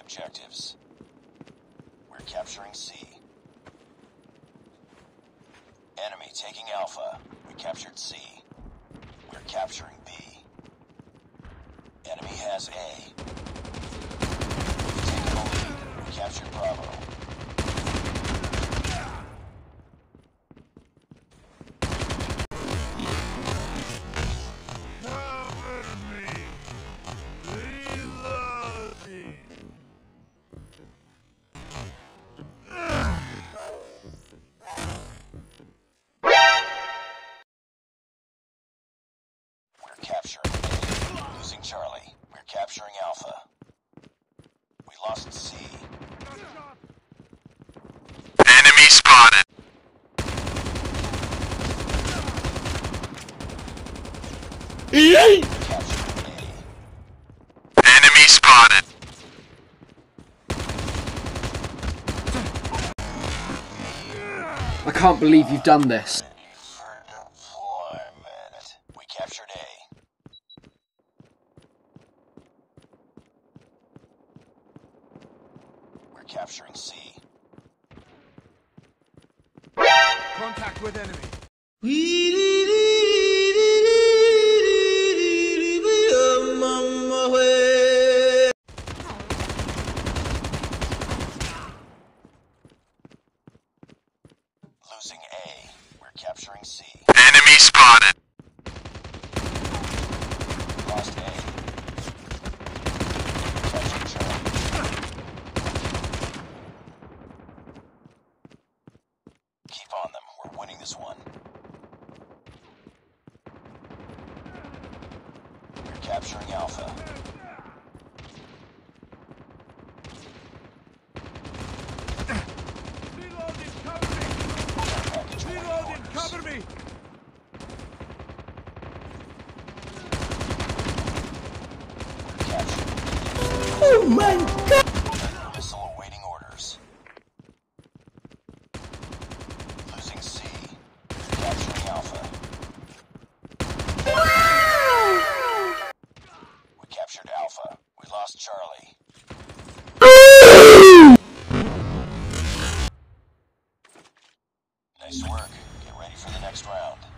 objectives. We're capturing C. Enemy taking Alpha. We captured C. We're capturing B. Enemy has A. capturing A. Losing Charlie. We're capturing Alpha. We lost C. Enemy spotted. Capturing A. Enemy spotted. I can't believe you've done this. For deployment. We captured A. We're capturing C. Contact with enemy. Losing A. We're capturing C. Enemy spotted. Lost A. Capturing Charlie. Keep on them. We're winning this one. We're capturing Alpha. Reloading, cover me. Reloading, cover me. Oh my god! Alpha. Wow! We captured Alpha. We lost Charlie. nice work. Get ready for the next round.